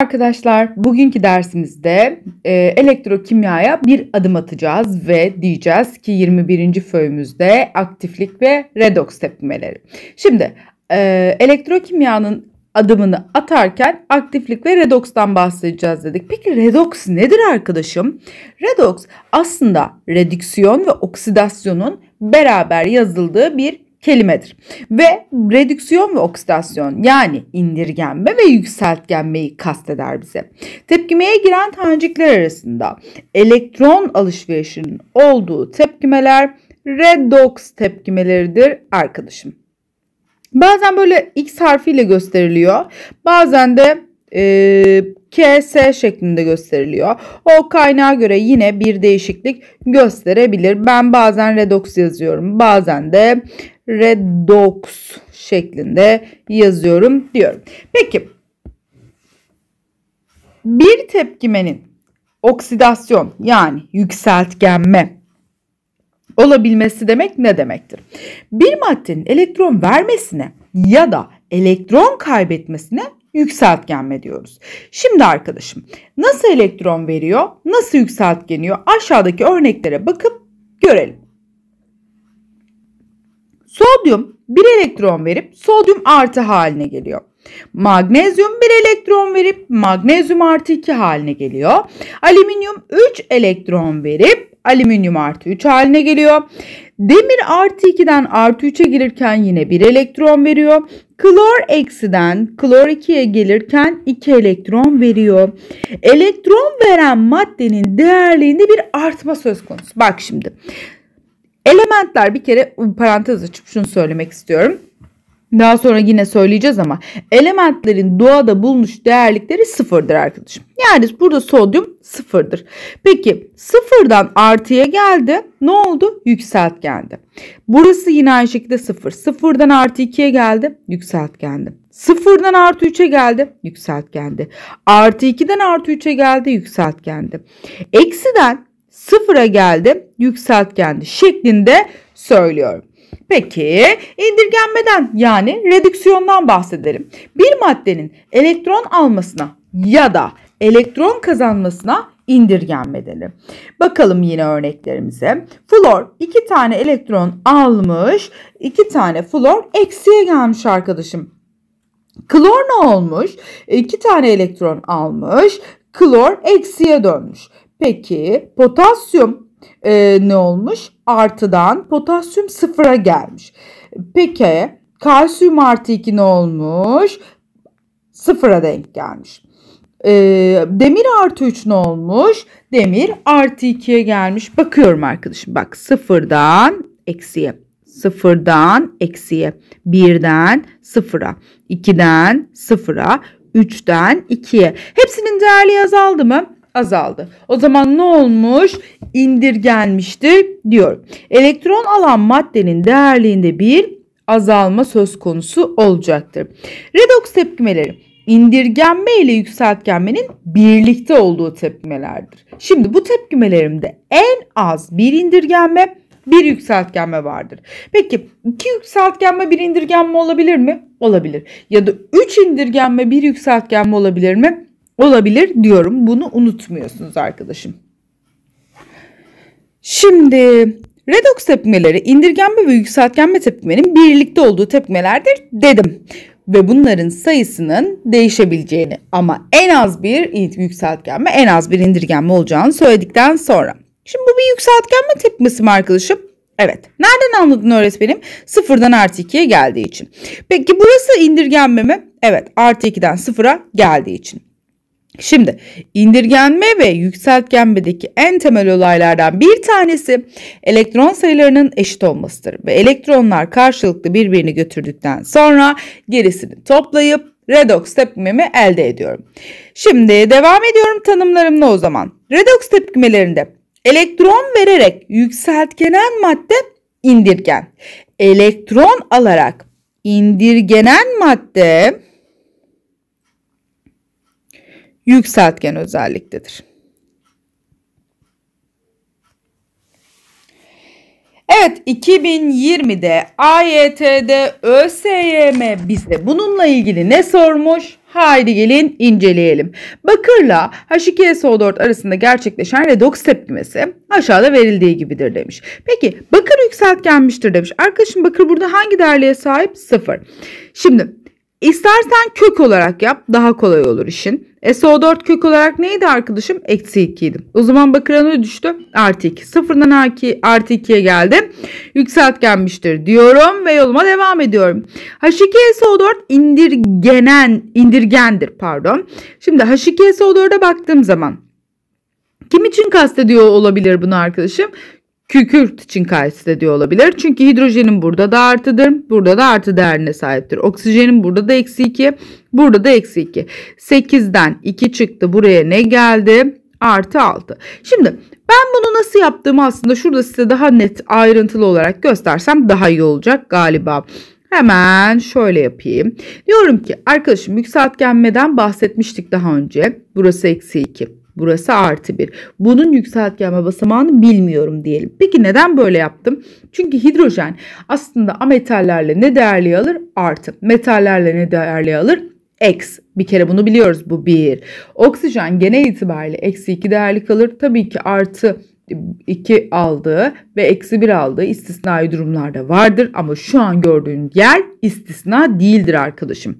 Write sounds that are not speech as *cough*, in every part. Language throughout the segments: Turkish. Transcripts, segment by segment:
Arkadaşlar bugünkü dersimizde e, elektrokimyaya bir adım atacağız ve diyeceğiz ki 21. föyümüzde aktiflik ve redoks tepkimeleri. Şimdi e, elektrokimyanın adımını atarken aktiflik ve redokstan bahsedeceğiz dedik. Peki redoks nedir arkadaşım? Redoks aslında redüksiyon ve oksidasyonun beraber yazıldığı bir kelimedir. Ve redüksiyon ve oksidasyon yani indirgenme ve yükseltgenmeyi kasteder bize. Tepkimeye giren tanecikler arasında elektron alışverişinin olduğu tepkimeler redoks tepkimeleridir arkadaşım. Bazen böyle X harfiyle gösteriliyor. Bazen de e, KS şeklinde gösteriliyor. O kaynağa göre yine bir değişiklik gösterebilir. Ben bazen redox yazıyorum. Bazen de redox şeklinde yazıyorum diyorum. Peki bir tepkimenin oksidasyon yani yükseltgenme olabilmesi demek ne demektir? Bir maddenin elektron vermesine ya da elektron kaybetmesine yükseltgenme diyoruz. Şimdi arkadaşım nasıl elektron veriyor, nasıl yükseltgeniyor aşağıdaki örneklere bakıp görelim. Sodyum bir elektron verip sodyum artı haline geliyor. Magnezyum bir elektron verip magnezyum artı 2 haline geliyor. Alüminyum 3 elektron verip alüminyum artı 3 haline geliyor. Demir artı 2'den artı 3'e gelirken yine 1 elektron veriyor. Klor eksiden klor 2'ye gelirken 2 elektron veriyor. Elektron veren maddenin değerliğinde bir artma söz konusu. Bak şimdi. Elementler bir kere parantez açıp şunu söylemek istiyorum. Daha sonra yine söyleyeceğiz ama elementlerin doğada bulmuş değerlikleri sıfırdır arkadaşım. Yani burada sodyum sıfırdır. Peki sıfırdan artıya geldi. Ne oldu? Yükseltgendi. Burası yine aynı şekilde sıfır. Sıfırdan artı ikiye geldi. Yükseltgendi. Sıfırdan artı üçe geldi. Yükseltgendi. Artı ikiden artı üçe geldi. Yükseltgendi. Eksiden sıfıra geldi. Yükseltgendi şeklinde söylüyorum. Peki indirgenmeden yani redüksiyondan bahsedelim. Bir maddenin elektron almasına ya da elektron kazanmasına indirgenme denir. Bakalım yine örneklerimize. Flor iki tane elektron almış, iki tane flor eksiye gelmiş arkadaşım. Klor ne olmuş? İki tane elektron almış, klor eksiye dönmüş. Peki potasyum e, ne olmuş? Artıdan potasyum sıfıra gelmiş. Peki kalsiyum artı 2 ne olmuş? Sıfıra denk gelmiş. E, demir artı 3 ne olmuş? Demir artı 2'ye gelmiş. Bakıyorum arkadaşım bak sıfırdan eksiye. Sıfırdan eksiye. Birden sıfıra. ikiden sıfıra. Üçten ikiye. Hepsinin değerli azaldı mı? Azaldı. O zaman ne olmuş? İndirgenmiştir diyor. Elektron alan maddenin değerliğinde bir azalma söz konusu olacaktır. Redoks tepkimeleri indirgenme ile yükseltgenmenin birlikte olduğu tepkimelerdir. Şimdi bu tepkimelerimde en az bir indirgenme bir yükseltgenme vardır. Peki iki yükseltgenme bir indirgenme olabilir mi? Olabilir. Ya da üç indirgenme bir yükseltgenme olabilir mi? Olabilir diyorum. Bunu unutmuyorsunuz arkadaşım. Şimdi redoks tepkimeleri indirgenme ve yükseltgenme tepkimenin birlikte olduğu tepkimelerdir dedim. Ve bunların sayısının değişebileceğini ama en az bir yükseltgenme en az bir indirgenme olacağını söyledikten sonra. Şimdi bu bir yükseltgenme tepkimesi mi arkadaşım? Evet. Nereden anladın öğretmenim? Sıfırdan artı 2'ye geldiği için. Peki burası indirgenme mi? Evet. Artı 2'den sıfıra geldiği için. Şimdi indirgenme ve yükseltgenmedeki en temel olaylardan bir tanesi elektron sayılarının eşit olmasıdır ve elektronlar karşılıklı birbirini götürdükten sonra gerisini toplayıp redoks tepkimemi elde ediyorum. Şimdi devam ediyorum tanımlarımla o zaman. Redoks tepkimelerinde elektron vererek yükseltgenen madde indirgen. Elektron alarak indirgenen madde yükseltgen özelliktedir. Evet 2020'de AYT'de ÖSYM bize bununla ilgili ne sormuş? Haydi gelin inceleyelim. Bakırla H2SO4 arasında gerçekleşen redoks tepkimesi aşağıda verildiği gibidir demiş. Peki bakır yükseltgenmiştir demiş. Arkadaşım bakır burada hangi değerliğe sahip? Sıfır. Şimdi İstersen kök olarak yap daha kolay olur işin. SO4 kök olarak neydi arkadaşım? Eksi 2 idi. O zaman bakıra ne düştü? Artı 2. Sıfırdan artı 2'ye geldim. Yükseltgenmiştir diyorum ve yoluma devam ediyorum. H2SO4 indirgenen, indirgendir pardon. Şimdi H2SO4'e baktığım zaman kim için kastediyor olabilir bunu arkadaşım? Kükürt için kastediyor olabilir. Çünkü hidrojenin burada da artıdır. Burada da artı değerine sahiptir. Oksijenin burada da eksi 2. Burada da eksi 2. 8'den 2 çıktı. Buraya ne geldi? Artı 6. Şimdi ben bunu nasıl yaptığımı aslında şurada size daha net ayrıntılı olarak göstersem daha iyi olacak galiba. Hemen şöyle yapayım. Diyorum ki arkadaşım yükseltgenmeden bahsetmiştik daha önce. Burası eksi 2. Burası artı 1. Bunun yükseltgenme basamağını bilmiyorum diyelim. Peki neden böyle yaptım? Çünkü hidrojen aslında ametallerle ne değerli alır? Artı. Metallerle ne değerli alır? X. Bir kere bunu biliyoruz bu 1. Oksijen genel itibariyle eksi 2 değerli kalır. Tabii ki artı 2 aldığı ve eksi 1 aldığı istisnai durumlarda vardır ama şu an gördüğün yer istisna değildir arkadaşım.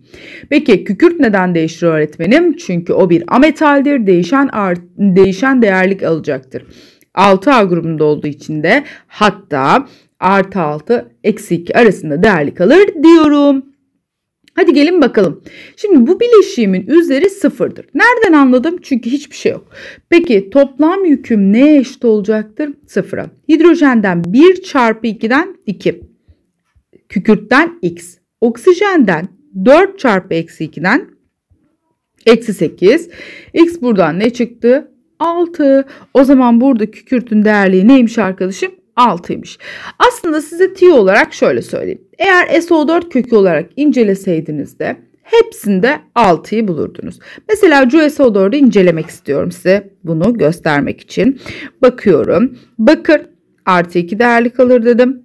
Peki kükürt neden değiştir öğretmenim? Çünkü o bir ametaldir değişen art, değişen değerlik alacaktır. 6A grubunda olduğu için de hatta artı 6 eksi 2 arasında değerlik alır diyorum. Hadi gelin bakalım. Şimdi bu bileşiğimin üzeri sıfırdır. Nereden anladım? Çünkü hiçbir şey yok. Peki toplam yüküm neye eşit olacaktır? Sıfıra. Hidrojenden 1 çarpı 2'den 2. Kükürtten x. Oksijenden 4 çarpı eksi 2'den eksi 8. X buradan ne çıktı? 6. O zaman burada kükürtün değerliği neymiş arkadaşım? 6'ymış. Aslında size T olarak şöyle söyleyeyim. Eğer SO4 kökü olarak inceleseydiniz de hepsinde 6'yı bulurdunuz. Mesela CuSO4'ü incelemek istiyorum size bunu göstermek için. Bakıyorum. Bakır artı 2 değerli kalır dedim.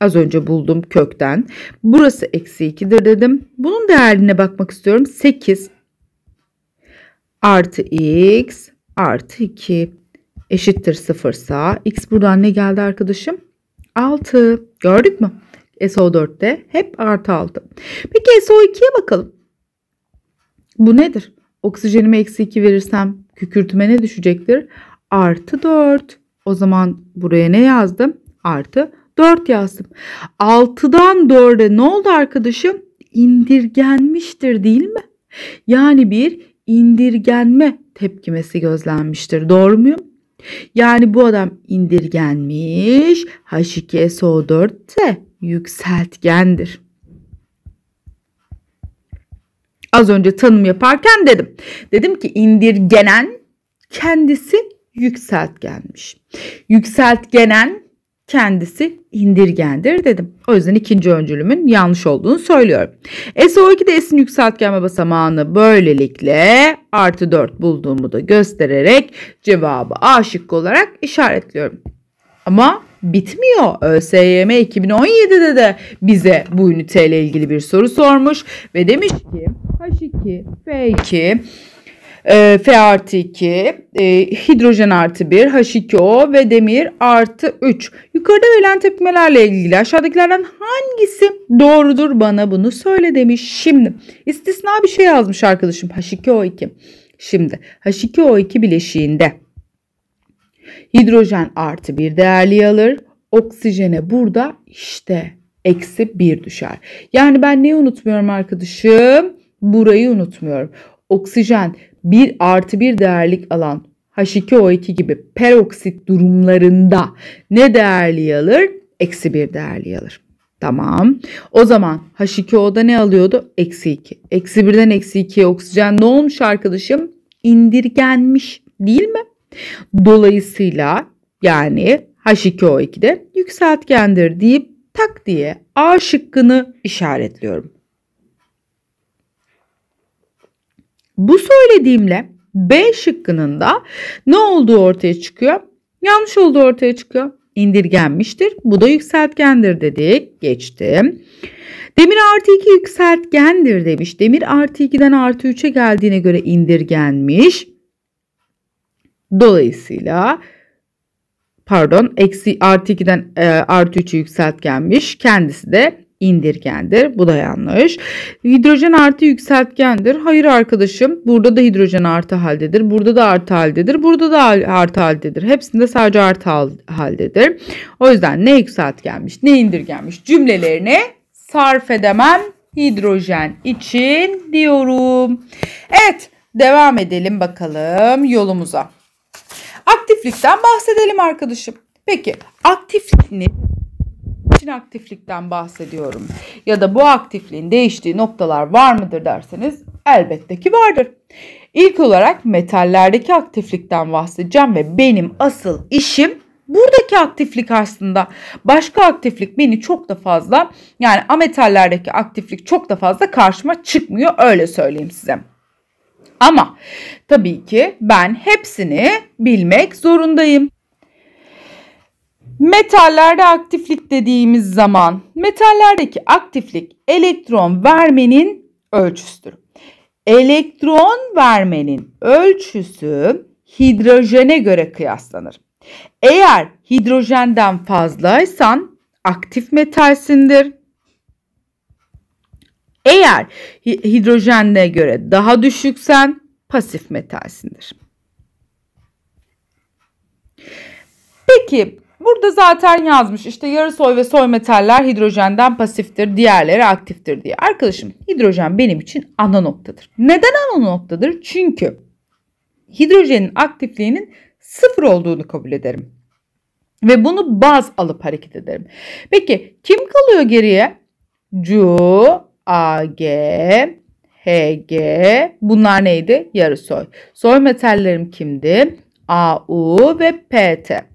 Az önce buldum kökten. Burası eksi 2'dir dedim. Bunun değerine bakmak istiyorum. 8 artı x artı 2 eşittir 0 sa x buradan ne geldi arkadaşım? 6. Gördük mü? SO4'te hep artı 6. Peki SO2'ye bakalım. Bu nedir? Oksijenime eksi 2 verirsem kükürtüme ne düşecektir? Artı 4. O zaman buraya ne yazdım? Artı 4 yazdım. 6'dan 4'e ne oldu arkadaşım? İndirgenmiştir değil mi? Yani bir indirgenme tepkimesi gözlenmiştir. Doğru muyum? Yani bu adam indirgenmiş. H2SO4 ise yükseltgendir. Az önce tanım yaparken dedim. Dedim ki indirgenen kendisi yükseltgenmiş. Yükseltgenen kendisi indirgendir dedim. O yüzden ikinci öncülümün yanlış olduğunu söylüyorum. SO2'de S'in yükseltgenme basamağını böylelikle artı 4 bulduğumu da göstererek cevabı A şıkkı olarak işaretliyorum. Ama bitmiyor. ÖSYM 2017'de de bize bu üniteyle ilgili bir soru sormuş ve demiş ki H2, F2 e, F artı 2, e, hidrojen artı 1, H2O ve demir artı 3. Yukarıda verilen tepkimelerle ilgili aşağıdakilerden hangisi doğrudur bana bunu söyle demiş. Şimdi istisna bir şey yazmış arkadaşım H2O2. Şimdi H2O2 bileşiğinde hidrojen artı 1 değerli alır. Oksijene burada işte eksi 1 düşer. Yani ben neyi unutmuyorum arkadaşım? Burayı unutmuyorum. Oksijen bir artı bir değerlik alan H2O2 gibi peroksit durumlarında ne değerli alır? Eksi bir değerli alır. Tamam. O zaman H2O'da ne alıyordu? Eksi 2. Eksi 1'den eksi 2'ye oksijen ne olmuş arkadaşım? İndirgenmiş değil mi? Dolayısıyla yani H2O2'de yükseltgendir deyip tak diye A şıkkını işaretliyorum. Bu söylediğimle B şıkkının da ne olduğu ortaya çıkıyor? Yanlış olduğu ortaya çıkıyor. indirgenmiştir. Bu da yükseltgendir dedik. Geçtim. Demir artı 2 yükseltgendir demiş. Demir artı 2'den artı 3'e geldiğine göre indirgenmiş. Dolayısıyla pardon eksi artı 2'den e, artı 3'ü yükseltgenmiş. Kendisi de indirgendir. Bu da yanlış. Hidrojen artı yükseltgendir. Hayır arkadaşım. Burada da hidrojen artı haldedir. Burada da artı haldedir. Burada da artı haldedir. Hepsinde sadece artı haldedir. O yüzden ne yükseltgenmiş ne indirgenmiş cümlelerini sarf edemem hidrojen için diyorum. Evet devam edelim bakalım yolumuza. Aktiflikten bahsedelim arkadaşım. Peki aktiflik ne? İçin aktiflikten bahsediyorum. Ya da bu aktifliğin değiştiği noktalar var mıdır derseniz elbette ki vardır. İlk olarak metallerdeki aktiflikten bahsedeceğim ve benim asıl işim buradaki aktiflik aslında. Başka aktiflik beni çok da fazla yani ametallerdeki aktiflik çok da fazla karşıma çıkmıyor öyle söyleyeyim size. Ama tabii ki ben hepsini bilmek zorundayım. Metallerde aktiflik dediğimiz zaman metallerdeki aktiflik elektron vermenin ölçüsüdür. Elektron vermenin ölçüsü hidrojene göre kıyaslanır. Eğer hidrojenden fazlaysan aktif metalsindir. Eğer hidrojenle göre daha düşüksen pasif metalsindir. Peki Burada zaten yazmış işte yarı soy ve soy metaller hidrojenden pasiftir, diğerleri aktiftir diye. Arkadaşım hidrojen benim için ana noktadır. Neden ana noktadır? Çünkü hidrojenin aktifliğinin sıfır olduğunu kabul ederim. Ve bunu baz alıp hareket ederim. Peki kim kalıyor geriye? Cu, Ag, Hg bunlar neydi? Yarı soy. Soy metallerim kimdi? Au ve Pt.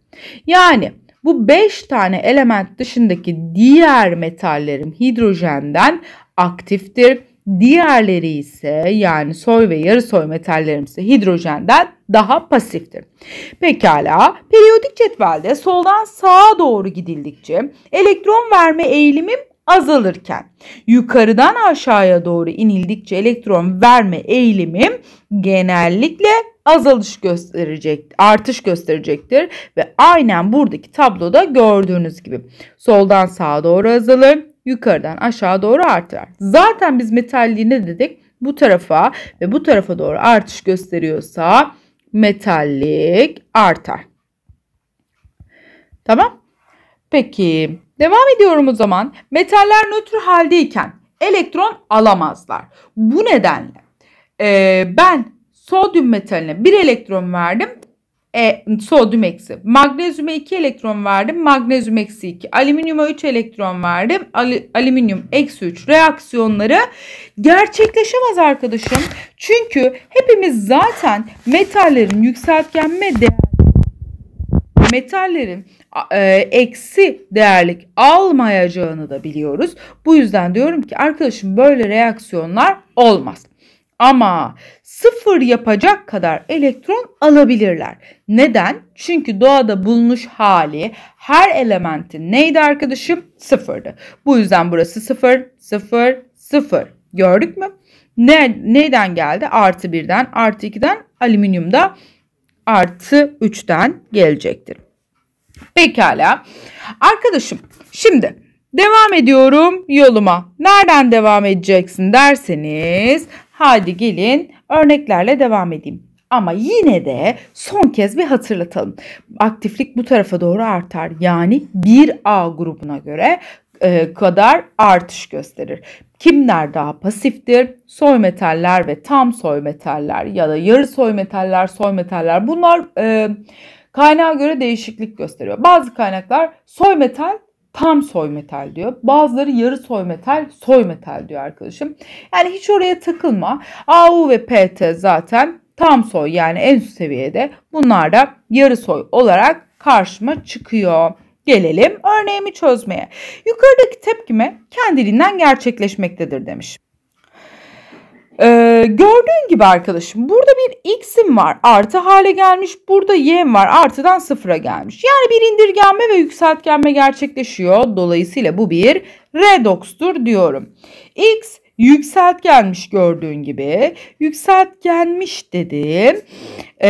Yani bu 5 tane element dışındaki diğer metallerim hidrojenden aktiftir. Diğerleri ise yani soy ve yarı soy metallerim ise hidrojenden daha pasiftir. Pekala periyodik cetvelde soldan sağa doğru gidildikçe elektron verme eğilimim azalırken yukarıdan aşağıya doğru inildikçe elektron verme eğilimim genellikle azalış gösterecek, artış gösterecektir ve aynen buradaki tabloda gördüğünüz gibi soldan sağa doğru azalır, yukarıdan aşağı doğru artar. Zaten biz metalliği ne dedik? Bu tarafa ve bu tarafa doğru artış gösteriyorsa metallik artar. Tamam? Peki devam ediyorum o zaman. Metaller nötr haldeyken elektron alamazlar. Bu nedenle e, ben sodyum metaline 1 elektron verdim. E, sodyum eksi. Magnezyuma 2 elektron verdim. Magnezyum eksi 2. Alüminyuma 3 elektron verdim. Al, alüminyum eksi 3 reaksiyonları gerçekleşemez arkadaşım. Çünkü hepimiz zaten metallerin yükseltgenme değer metallerin e, eksi değerlik almayacağını da biliyoruz. Bu yüzden diyorum ki arkadaşım böyle reaksiyonlar olmaz. Ama sıfır yapacak kadar elektron alabilirler. Neden? Çünkü doğada bulunmuş hali her elementin neydi arkadaşım? Sıfırdı. Bu yüzden burası sıfır, sıfır, sıfır. Gördük mü? Ne, neyden geldi? Artı birden, artı ikiden, alüminyumda artı üçten gelecektir. Pekala. Arkadaşım şimdi devam ediyorum yoluma. Nereden devam edeceksin derseniz Hadi gelin örneklerle devam edeyim. Ama yine de son kez bir hatırlatalım. Aktiflik bu tarafa doğru artar. Yani 1A grubuna göre e, kadar artış gösterir. Kimler daha pasiftir? Soy metaller ve tam soy metaller ya da yarı soy metaller, soy metaller bunlar e, kaynağa göre değişiklik gösteriyor. Bazı kaynaklar soy metal tam soy metal diyor. Bazıları yarı soy metal, soy metal diyor arkadaşım. Yani hiç oraya takılma. AU ve PT zaten tam soy yani en üst seviyede. Bunlar da yarı soy olarak karşıma çıkıyor. Gelelim örneğimi çözmeye. Yukarıdaki tepkime kendiliğinden gerçekleşmektedir demiş. Ee, gördüğün gibi arkadaşım burada bir x'im var artı hale gelmiş. Burada y'm var artıdan sıfıra gelmiş. Yani bir indirgenme ve yükseltgenme gerçekleşiyor. Dolayısıyla bu bir redoxtur diyorum. x yükseltgenmiş gördüğün gibi. Yükseltgenmiş dedim. Ee,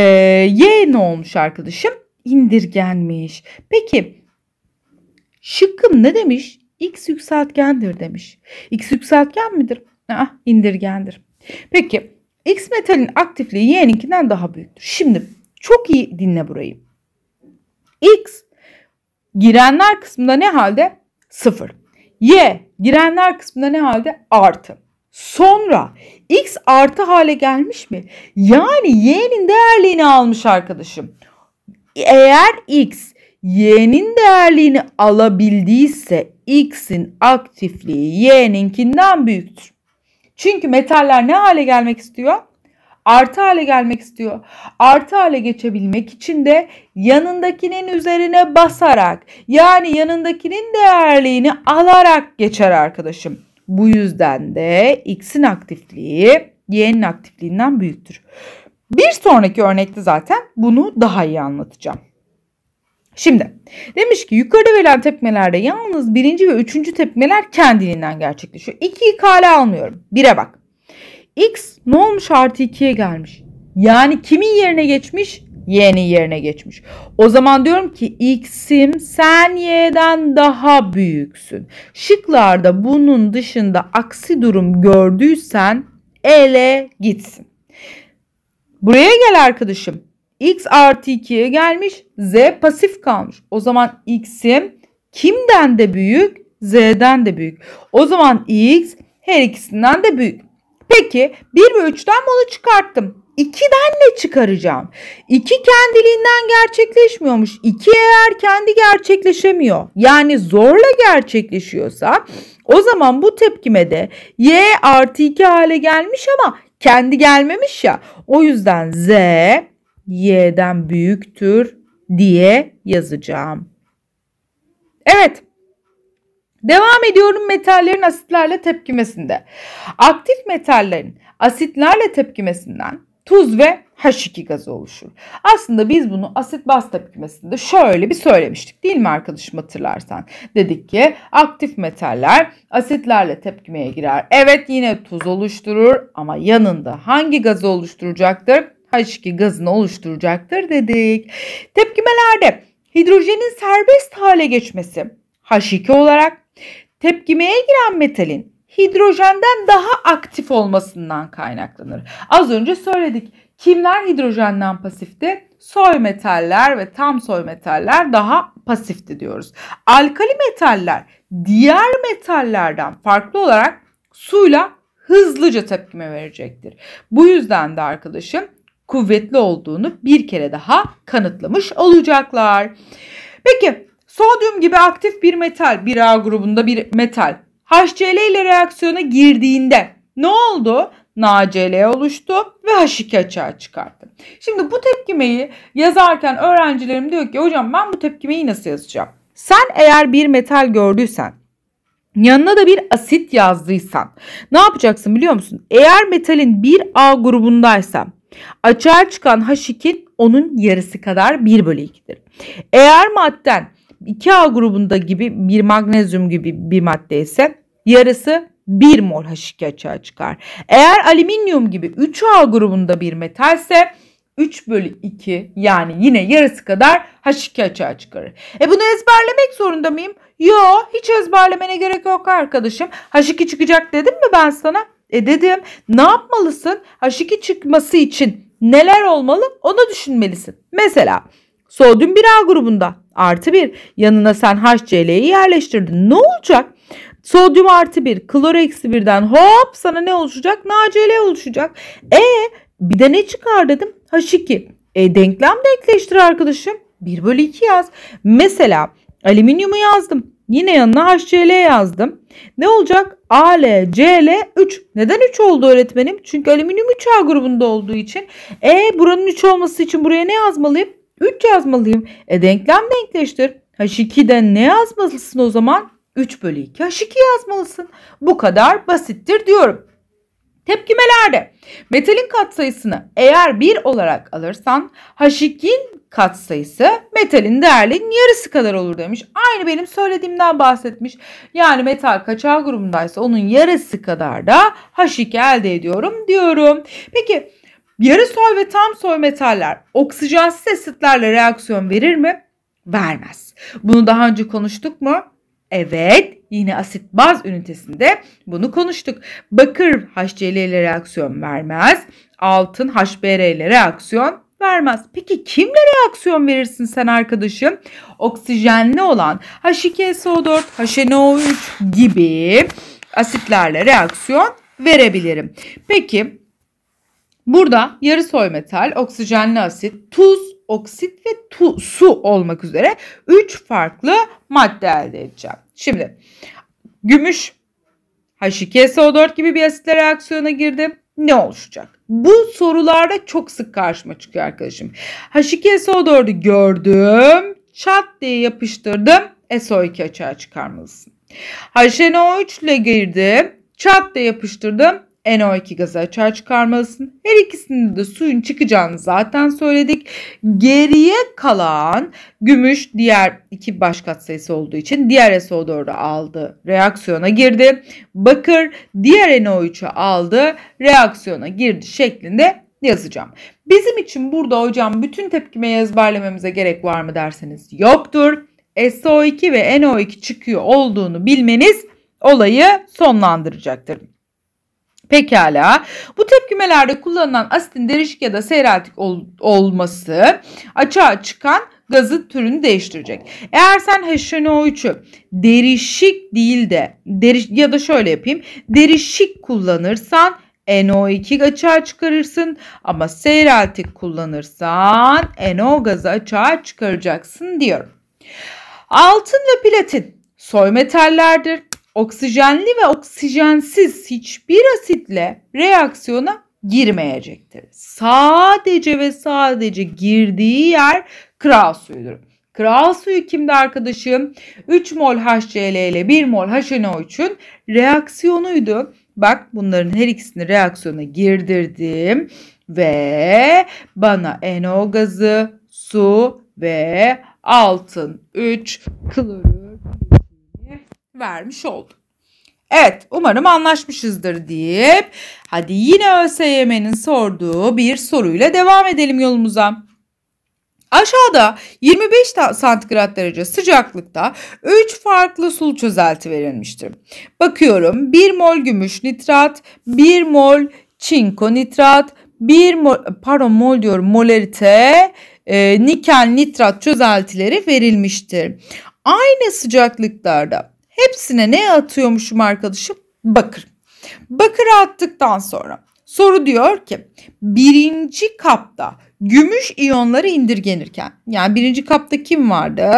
y ne olmuş arkadaşım? İndirgenmiş. Peki şıkkım ne demiş? X yükseltgendir demiş. X yükseltgen midir? Ah, indirgendir. Peki X metalin aktifliği Y'ninkinden daha büyüktür. Şimdi çok iyi dinle burayı. X girenler kısmında ne halde? Sıfır. Y girenler kısmında ne halde? Artı. Sonra X artı hale gelmiş mi? Yani Y'nin değerliğini almış arkadaşım. Eğer X Y'nin değerliğini alabildiyse X'in aktifliği Y'ninkinden büyüktür. Çünkü metaller ne hale gelmek istiyor? Artı hale gelmek istiyor. Artı hale geçebilmek için de yanındakinin üzerine basarak yani yanındakinin değerliğini alarak geçer arkadaşım. Bu yüzden de x'in aktifliği y'nin aktifliğinden büyüktür. Bir sonraki örnekte zaten bunu daha iyi anlatacağım. Şimdi demiş ki yukarıda verilen tepkimelerde yalnız birinci ve üçüncü tepkimeler kendiliğinden gerçekleşiyor. 2'yi kale almıyorum. 1'e bak. X ne olmuş artı 2'ye gelmiş. Yani kimin yerine geçmiş? Y'nin yerine geçmiş. O zaman diyorum ki X'im sen Y'den daha büyüksün. Şıklarda bunun dışında aksi durum gördüysen ele gitsin. Buraya gel arkadaşım. X artı 2'ye gelmiş. Z pasif kalmış. O zaman X'im kimden de büyük? Z'den de büyük. O zaman X her ikisinden de büyük. Peki 1 ve 3'ten bunu çıkarttım. 2'den ne çıkaracağım? 2 kendiliğinden gerçekleşmiyormuş. 2 eğer kendi gerçekleşemiyor. Yani zorla gerçekleşiyorsa o zaman bu tepkimede y artı 2 hale gelmiş ama kendi gelmemiş ya. O yüzden z y'den büyüktür diye yazacağım. Evet. Devam ediyorum metallerin asitlerle tepkimesinde. Aktif metallerin asitlerle tepkimesinden tuz ve H2 gazı oluşur. Aslında biz bunu asit baz tepkimesinde şöyle bir söylemiştik değil mi arkadaşım hatırlarsan? Dedik ki aktif metaller asitlerle tepkimeye girer. Evet yine tuz oluşturur ama yanında hangi gazı oluşturacaktır? H2 gazını oluşturacaktır dedik. Tepkimelerde hidrojenin serbest hale geçmesi H2 olarak tepkimeye giren metalin hidrojenden daha aktif olmasından kaynaklanır. Az önce söyledik. Kimler hidrojenden pasifti? Soy metaller ve tam soy metaller daha pasifti diyoruz. Alkali metaller diğer metallerden farklı olarak suyla hızlıca tepkime verecektir. Bu yüzden de arkadaşım kuvvetli olduğunu bir kere daha kanıtlamış olacaklar. Peki sodyum gibi aktif bir metal, bir A grubunda bir metal HCl ile reaksiyona girdiğinde ne oldu? NaCl oluştu ve H2 açığa çıkarttı. Şimdi bu tepkimeyi yazarken öğrencilerim diyor ki hocam ben bu tepkimeyi nasıl yazacağım? Sen eğer bir metal gördüysen yanına da bir asit yazdıysan ne yapacaksın biliyor musun? Eğer metalin bir A grubundaysa açığa çıkan H2 onun yarısı kadar 1 bölü 2'dir. Eğer madden 2A grubunda gibi bir magnezyum gibi bir madde ise yarısı 1 mol H2 açığa çıkar. Eğer alüminyum gibi 3A grubunda bir metalse 3 bölü 2 yani yine yarısı kadar H2 açığa çıkarır. E bunu ezberlemek zorunda mıyım? Yo hiç ezberlemene gerek yok arkadaşım. H2 çıkacak dedim mi ben sana? E dedim ne yapmalısın? H2 çıkması için neler olmalı onu düşünmelisin. Mesela sodyum 1A grubunda artı 1 yanına sen HCl'yi yerleştirdin. Ne olacak? Sodyum artı 1, klor eksi 1'den hop sana ne oluşacak? NaCl oluşacak. E bir de ne çıkar dedim? H2. E denklem denkleştir arkadaşım. 1 bölü 2 yaz. Mesela alüminyumu yazdım. Yine yanına HCl yazdım. Ne olacak? Al, Cl 3. Neden 3 oldu öğretmenim? Çünkü alüminyum 3A grubunda olduğu için. E buranın 3 olması için buraya ne yazmalıyım? 3 yazmalıyım. E denklem denkleştir. H2'den ne yazmalısın o zaman? 3 bölü 2 H2 yazmalısın. Bu kadar basittir diyorum. Tepkimelerde metalin katsayısını eğer 1 olarak alırsan H2'in katsayısı metalin değerlerinin yarısı kadar olur demiş. Aynı benim söylediğimden bahsetmiş. Yani metal kaçağı grubundaysa onun yarısı kadar da H2 elde ediyorum diyorum. Peki yarı soy ve tam soy metaller oksijensiz asitlerle reaksiyon verir mi? Vermez. Bunu daha önce konuştuk mu? Evet, yine asit baz ünitesinde bunu konuştuk. Bakır HCl ile reaksiyon vermez. Altın HBr ile reaksiyon vermez. Peki kimle reaksiyon verirsin sen arkadaşım? Oksijenli olan H2SO4, HNO3 gibi asitlerle reaksiyon verebilirim. Peki burada yarı soy metal, oksijenli asit, tuz, oksit ve tu, su olmak üzere 3 farklı madde elde edeceğim. Şimdi gümüş H2SO4 gibi bir asitle reaksiyona girdi. Ne oluşacak? Bu sorularda çok sık karşıma çıkıyor arkadaşım. H2SO4'ü gördüm. Çat diye yapıştırdım. SO2 açığa çıkarmalısın. HNO3 ile girdi. Çat diye yapıştırdım. NO2 gazı açığa çıkarmalısın. Her ikisinde de suyun çıkacağını zaten söyledik. Geriye kalan gümüş diğer iki baş katsayısı olduğu için diğer SO4'ü aldı. Reaksiyona girdi. Bakır diğer NO3'ü aldı. Reaksiyona girdi şeklinde yazacağım. Bizim için burada hocam bütün tepkimeyi ezberlememize gerek var mı derseniz yoktur. SO2 ve NO2 çıkıyor olduğunu bilmeniz olayı sonlandıracaktır. Pekala. Bu tepkimelerde kullanılan asitin derişik ya da seyreltik ol, olması açığa çıkan gazı türünü değiştirecek. Eğer sen HNO3'ü derişik değil de deriş, ya da şöyle yapayım. Derişik kullanırsan NO2 açığa çıkarırsın ama seyreltik kullanırsan NO gazı açığa çıkaracaksın diyorum. Altın ve platin soy metallerdir oksijenli ve oksijensiz hiçbir asitle reaksiyona girmeyecektir. Sadece ve sadece girdiği yer kral suyudur. Kral suyu kimdi arkadaşım? 3 mol HCl ile 1 mol HNO3'ün reaksiyonuydu. Bak bunların her ikisini reaksiyona girdirdim ve bana NO gazı, su ve altın 3 klorür vermiş oldum. Evet umarım anlaşmışızdır deyip hadi yine ÖSYM'nin sorduğu bir soruyla devam edelim yolumuza. Aşağıda 25 santigrat derece sıcaklıkta 3 farklı sulu çözelti verilmiştir. Bakıyorum 1 mol gümüş nitrat, 1 mol çinko nitrat, 1 mol, pardon mol diyorum molarite, e, nikel nitrat çözeltileri verilmiştir. Aynı sıcaklıklarda Hepsine ne atıyormuşum arkadaşım? Bakır. Bakır attıktan sonra soru diyor ki birinci kapta gümüş iyonları indirgenirken yani birinci kapta kim vardı?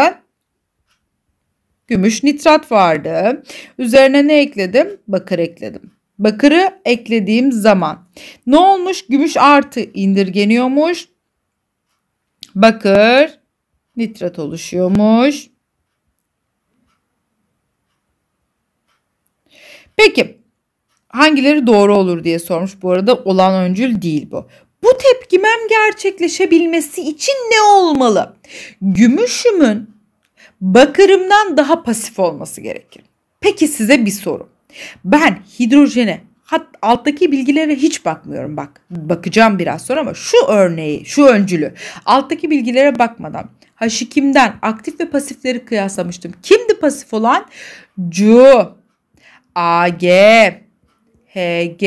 Gümüş nitrat vardı. Üzerine ne ekledim? Bakır ekledim. Bakırı eklediğim zaman ne olmuş? Gümüş artı indirgeniyormuş. Bakır nitrat oluşuyormuş. Peki hangileri doğru olur diye sormuş. Bu arada olan öncül değil bu. Bu tepkimem gerçekleşebilmesi için ne olmalı? Gümüşümün bakırımdan daha pasif olması gerekir. Peki size bir soru. Ben hidrojene hat alttaki bilgilere hiç bakmıyorum bak. Bakacağım biraz sonra ama şu örneği, şu öncülü alttaki bilgilere bakmadan H2'mden aktif ve pasifleri kıyaslamıştım. Kimdi pasif olan? Cu, AG, HG,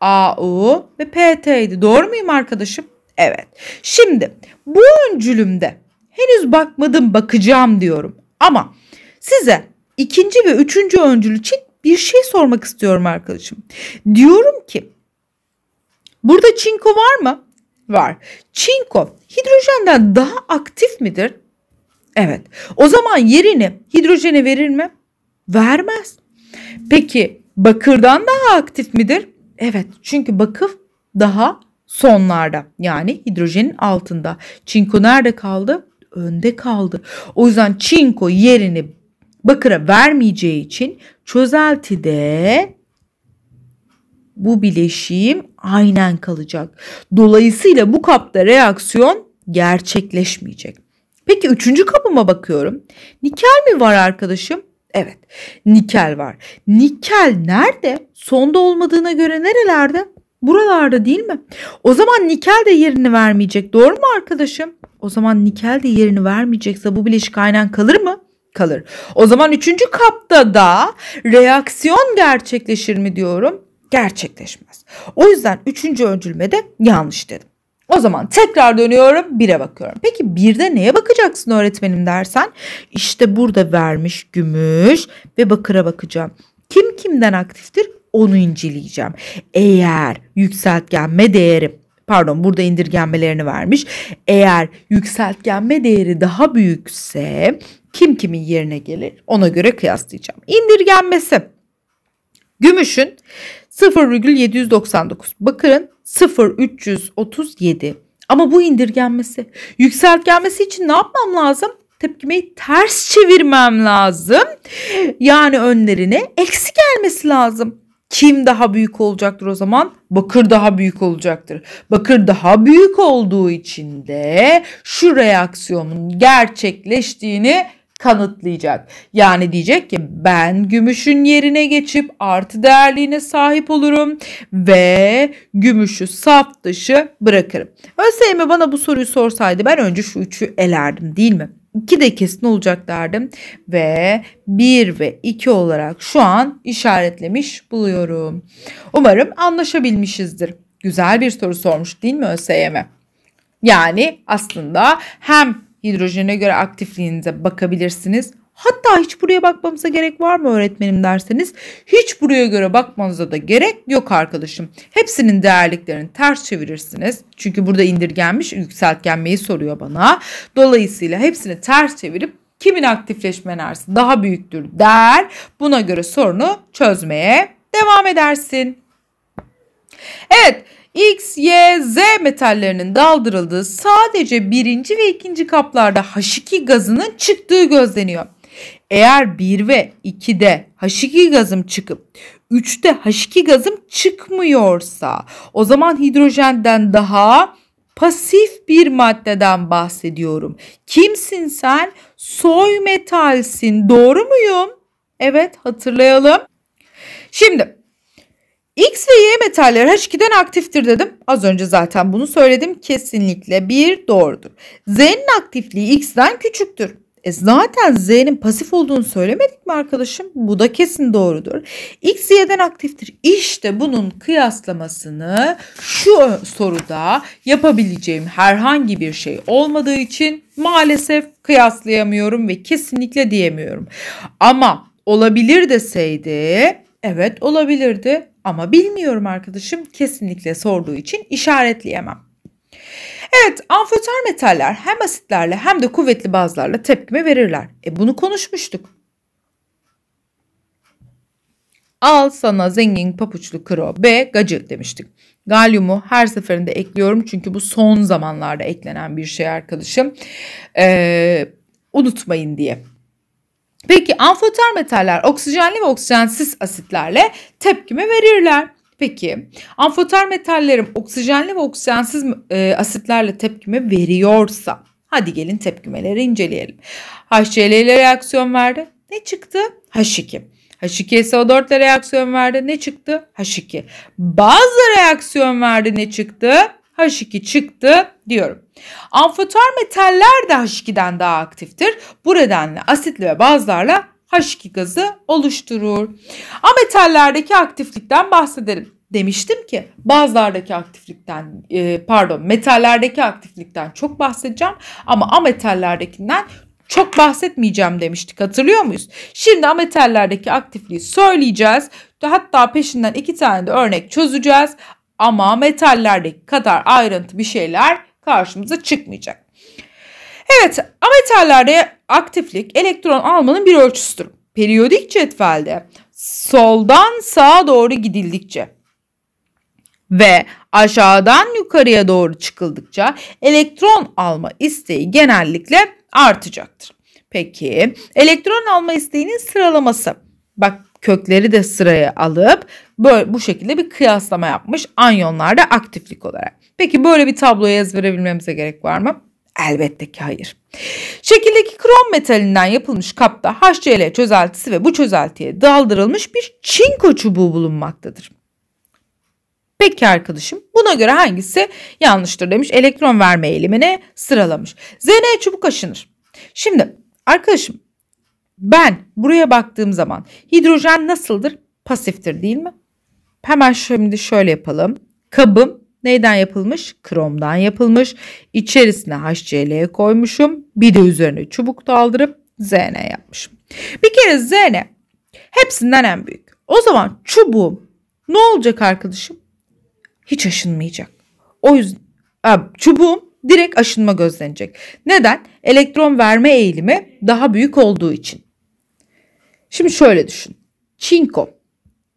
AU ve PT'ydi. Doğru muyum arkadaşım? Evet. Şimdi bu öncülümde henüz bakmadım bakacağım diyorum. Ama size ikinci ve üçüncü öncül için bir şey sormak istiyorum arkadaşım. Diyorum ki burada çinko var mı? Var. Çinko hidrojenden daha aktif midir? Evet. O zaman yerini hidrojene verir mi? Vermez. Peki bakırdan daha aktif midir? Evet çünkü bakır daha sonlarda yani hidrojenin altında. Çinko nerede kaldı? Önde kaldı. O yüzden çinko yerini bakıra vermeyeceği için çözeltide bu bileşiğim aynen kalacak. Dolayısıyla bu kapta reaksiyon gerçekleşmeyecek. Peki üçüncü kapıma bakıyorum. Nikel mi var arkadaşım? Evet nikel var. Nikel nerede? Sonda olmadığına göre nerelerde? Buralarda değil mi? O zaman nikel de yerini vermeyecek. Doğru mu arkadaşım? O zaman nikel de yerini vermeyecekse bu bileşik aynen kalır mı? Kalır. O zaman üçüncü kapta da reaksiyon gerçekleşir mi diyorum? Gerçekleşmez. O yüzden üçüncü öncülmede yanlış dedim. O zaman tekrar dönüyorum bire bakıyorum. Peki birde neye bakacaksın öğretmenim dersen? İşte burada vermiş gümüş ve bakıra bakacağım. Kim kimden aktiftir? Onu inceleyeceğim. Eğer yükseltgenme değeri pardon burada indirgenmelerini vermiş. Eğer yükseltgenme değeri daha büyükse kim kimin yerine gelir ona göre kıyaslayacağım. İndirgenmesi gümüşün 0,799 bakırın 0,337 ama bu indirgenmesi yükseltgenmesi için ne yapmam lazım? Tepkimeyi ters çevirmem lazım. Yani önlerine eksi gelmesi lazım. Kim daha büyük olacaktır o zaman? Bakır daha büyük olacaktır. Bakır daha büyük olduğu için de şu reaksiyonun gerçekleştiğini kanıtlayacak. Yani diyecek ki ben gümüşün yerine geçip artı değerliğine sahip olurum ve gümüşü saf dışı bırakırım. ÖSYM bana bu soruyu sorsaydı ben önce şu üçü elerdim değil mi? 2 de kesin olacak derdim ve 1 ve 2 olarak şu an işaretlemiş buluyorum. Umarım anlaşabilmişizdir. Güzel bir soru sormuş değil mi ÖSYM? Yani aslında hem hidrojene göre aktifliğinize bakabilirsiniz. Hatta hiç buraya bakmamıza gerek var mı öğretmenim derseniz hiç buraya göre bakmanıza da gerek yok arkadaşım. Hepsinin değerliklerini ters çevirirsiniz. Çünkü burada indirgenmiş yükseltgenmeyi soruyor bana. Dolayısıyla hepsini ters çevirip kimin aktifleşme enerjisi daha büyüktür der. Buna göre sorunu çözmeye devam edersin. Evet X, Y, Z metallerinin daldırıldığı sadece birinci ve ikinci kaplarda H2 gazının çıktığı gözleniyor. Eğer 1 ve 2'de H2 gazım çıkıp 3'te H2 gazım çıkmıyorsa o zaman hidrojenden daha pasif bir maddeden bahsediyorum. Kimsin sen? Soy metalsin. Doğru muyum? Evet hatırlayalım. Şimdi X ve Y metalleri H2'den aktiftir dedim. Az önce zaten bunu söyledim. Kesinlikle bir doğrudur. Z'nin aktifliği X'den küçüktür. E zaten Z'nin pasif olduğunu söylemedik mi arkadaşım? Bu da kesin doğrudur. X Y'den aktiftir. İşte bunun kıyaslamasını şu soruda yapabileceğim herhangi bir şey olmadığı için maalesef kıyaslayamıyorum ve kesinlikle diyemiyorum. Ama olabilir deseydi evet olabilirdi ama bilmiyorum arkadaşım kesinlikle sorduğu için işaretleyemem. Evet amfoter metaller hem asitlerle hem de kuvvetli bazlarla tepkime verirler. E bunu konuşmuştuk. Al sana zengin papuçlu kro B gacı demiştik. Galyumu her seferinde ekliyorum çünkü bu son zamanlarda eklenen bir şey arkadaşım. Ee, unutmayın diye. Peki amfoter metaller oksijenli ve oksijensiz asitlerle tepkime verirler. Peki amfoter metallerim oksijenli ve oksijensiz e, asitlerle tepkime veriyorsa hadi gelin tepkimeleri inceleyelim. HCl ile reaksiyon verdi. Ne çıktı? H2. H2SO4 ile reaksiyon verdi. Ne çıktı? H2. Bazı reaksiyon verdi. Ne çıktı? H2 çıktı diyorum. Amfoter metaller de H2'den daha aktiftir. Bu nedenle asitli ve bazlarla H2 gazı oluşturur. Ametallerdeki aktiflikten bahsedelim. Demiştim ki bazılardaki aktiflikten e, pardon metallerdeki aktiflikten çok bahsedeceğim ama ametallerdekinden çok bahsetmeyeceğim demiştik hatırlıyor muyuz? Şimdi ametallerdeki aktifliği söyleyeceğiz. Hatta peşinden iki tane de örnek çözeceğiz. Ama metallerdeki kadar ayrıntı bir şeyler karşımıza çıkmayacak. Evet ametallerde aktiflik elektron almanın bir ölçüsüdür. Periyodik cetvelde soldan sağa doğru gidildikçe ve aşağıdan yukarıya doğru çıkıldıkça elektron alma isteği genellikle artacaktır. Peki elektron alma isteğinin sıralaması. Bak kökleri de sıraya alıp Böyle bu şekilde bir kıyaslama yapmış anyonlarda aktiflik olarak. Peki böyle bir tabloya yaz verebilmemize gerek var mı? Elbette ki hayır. Şekildeki krom metalinden yapılmış kapta HCl çözeltisi ve bu çözeltiye daldırılmış bir çinko çubuğu bulunmaktadır. Peki arkadaşım buna göre hangisi yanlıştır demiş. Elektron verme eğilimini sıralamış. Zn çubuk aşınır. Şimdi arkadaşım ben buraya baktığım zaman hidrojen nasıldır? Pasiftir değil mi? Hemen şimdi şöyle yapalım. Kabım neyden yapılmış? Kromdan yapılmış. İçerisine HCl koymuşum. Bir de üzerine çubuk daldırıp Zn yapmışım. Bir kere Zn hepsinden en büyük. O zaman çubuğum ne olacak arkadaşım? Hiç aşınmayacak. O yüzden çubuğum direkt aşınma gözlenecek. Neden? Elektron verme eğilimi daha büyük olduğu için. Şimdi şöyle düşün. Çinko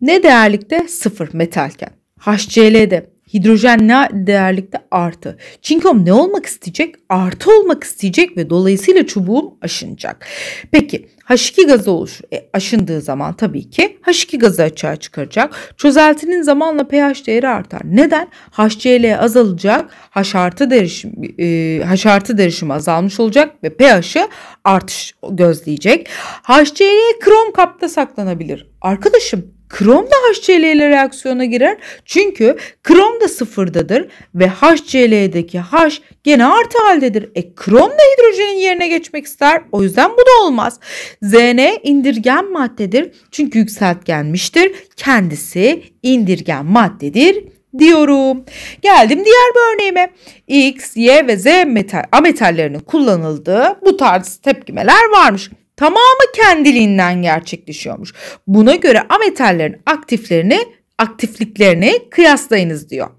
ne değerlikte? Sıfır metalken. HCl'de hidrojen ne değerlikte? Artı. Çinkom ne olmak isteyecek? Artı olmak isteyecek ve dolayısıyla çubuğum aşınacak. Peki H2 gazı oluşur. E, aşındığı zaman tabii ki H2 gazı açığa çıkaracak. Çözeltinin zamanla pH değeri artar. Neden? HCl azalacak. H artı derişim, e, H artı derişimi azalmış olacak ve pH'ı artış gözleyecek. HCl krom kapta saklanabilir. Arkadaşım Krom da HCl ile reaksiyona girer. Çünkü krom da sıfırdadır ve HCl'deki H gene artı haldedir. E krom da hidrojenin yerine geçmek ister. O yüzden bu da olmaz. Zn indirgen maddedir. Çünkü yükseltgenmiştir. Kendisi indirgen maddedir diyorum. Geldim diğer bir örneğime. X, Y ve Z metal, ametallerinin kullanıldığı bu tarz tepkimeler varmış tamamı kendiliğinden gerçekleşiyormuş. Buna göre ametallerin aktiflerini, aktifliklerini kıyaslayınız diyor.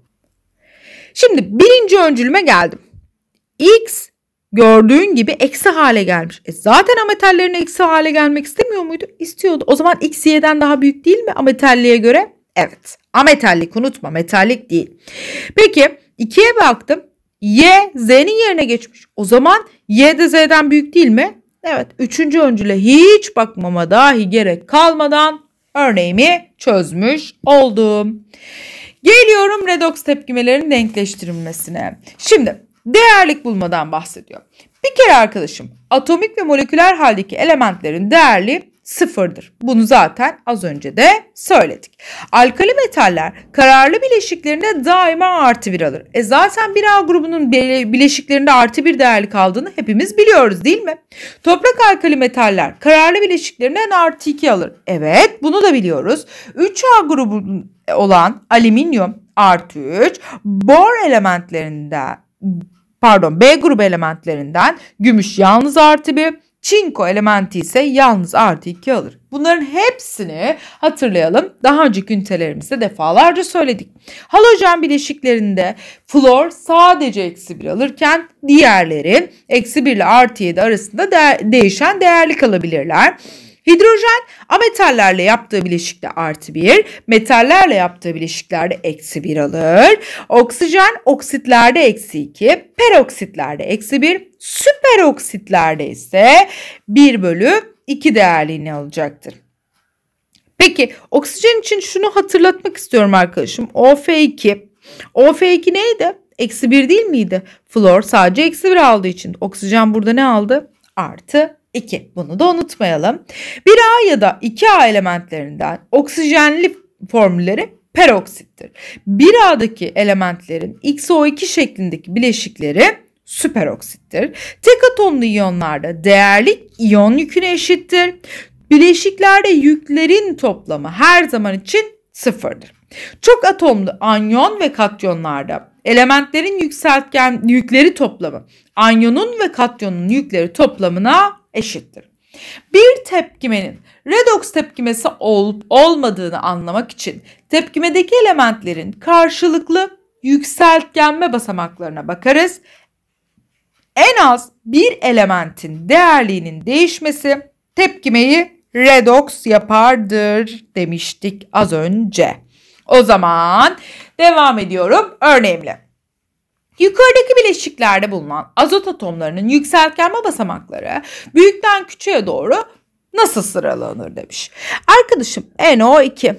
Şimdi birinci öncülüme geldim. X gördüğün gibi eksi hale gelmiş. E zaten ametallerin eksi hale gelmek istemiyor muydu? İstiyordu. O zaman X Y'den daha büyük değil mi ametalliğe göre? Evet. Ametallik unutma metallik değil. Peki 2'ye baktım. Y Z'nin yerine geçmiş. O zaman Y de Z'den büyük değil mi? Evet üçüncü öncüle hiç bakmama dahi gerek kalmadan örneğimi çözmüş oldum. Geliyorum redoks tepkimelerinin denkleştirilmesine. Şimdi değerlik bulmadan bahsediyor. Bir kere arkadaşım atomik ve moleküler haldeki elementlerin değerli sıfırdır. Bunu zaten az önce de söyledik. Alkali metaller kararlı bileşiklerinde daima artı bir alır. E zaten bir A grubunun bileşiklerinde artı bir değerli kaldığını hepimiz biliyoruz değil mi? Toprak alkali metaller kararlı bileşiklerinden artı 2 alır. Evet bunu da biliyoruz. 3A grubu olan alüminyum artı 3, bor elementlerinde pardon B grubu elementlerinden gümüş yalnız artı 1, Çinko elementi ise yalnız artı 2 alır. Bunların hepsini hatırlayalım. Daha önceki ünitelerimizde defalarca söyledik. Halojen bileşiklerinde flor sadece eksi 1 alırken diğerleri eksi 1 ile artı 7 arasında de değişen değerli kalabilirler. Hidrojen ametallerle yaptığı bileşikte artı 1, metallerle yaptığı bileşiklerde eksi 1 alır. Oksijen oksitlerde eksi 2, peroksitlerde eksi 1, süperoksitlerde ise 1 bölü 2 değerliğini alacaktır. Peki oksijen için şunu hatırlatmak istiyorum arkadaşım. OF2. OF2 neydi? Eksi 1 değil miydi? Flor sadece eksi 1 aldığı için. Oksijen burada ne aldı? Artı 2. Bunu da unutmayalım. 1A ya da 2A elementlerinden oksijenli formülleri peroksittir. 1A'daki elementlerin XO2 şeklindeki bileşikleri süperoksittir. Tek atomlu iyonlarda değerli iyon yüküne eşittir. Bileşiklerde yüklerin toplamı her zaman için sıfırdır. Çok atomlu anyon ve katyonlarda elementlerin yükseltgen yükleri toplamı anyonun ve katyonun yükleri toplamına eşittir. Bir tepkimenin redoks tepkimesi olup olmadığını anlamak için tepkimedeki elementlerin karşılıklı yükseltgenme basamaklarına bakarız. En az bir elementin değerliğinin değişmesi tepkimeyi redoks yapardır demiştik az önce. O zaman devam ediyorum örneğimle. Yukarıdaki bileşiklerde bulunan azot atomlarının yükseltgenme basamakları büyükten küçüğe doğru nasıl sıralanır demiş. Arkadaşım NO2